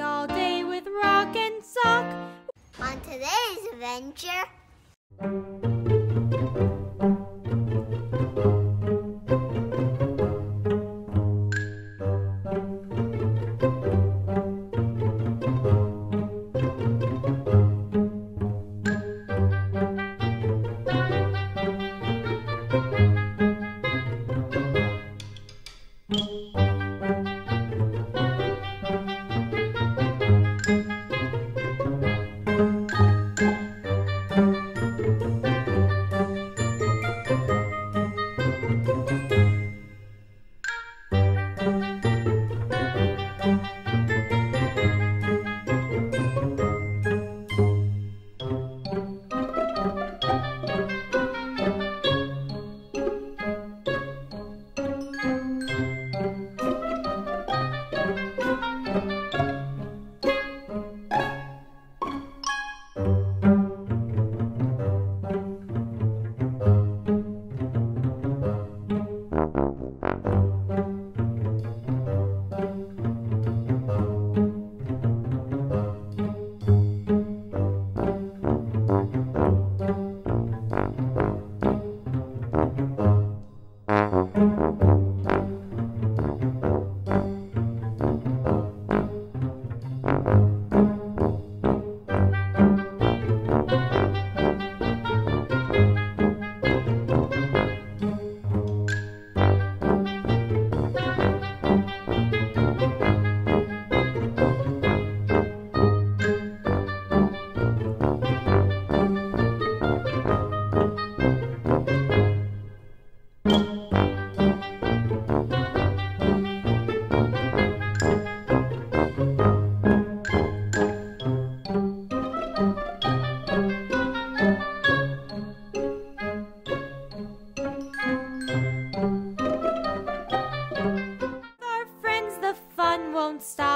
all day with Rock and Sock. On today's adventure, Música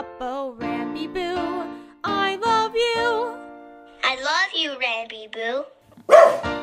Boppo Rambee Boo. I love you. I love you, Rambee Boo.